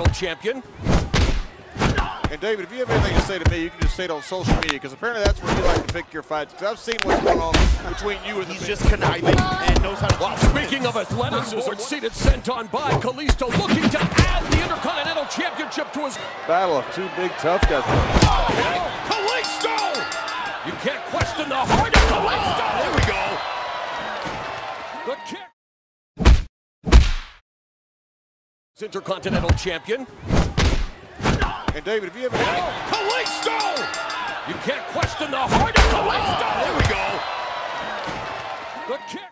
Intercontinental Champion. And David, if you have anything to say to me, you can just say it on social media because apparently that's where you like to pick your fights. Because I've seen what's going on between you and the He's just conniving and knows how to. Well, speaking of athleticism, seated sent on by Kalisto looking to add the Intercontinental Championship to his battle of two big tough guys. Oh, Kalisto! You can't question the heart of Kalisto! Ah, there we go. Good kick. Intercontinental Champion. And David, if you have anything. Oh, Kalisto! You can't question the heart of Kalisto! There we go. Good kick.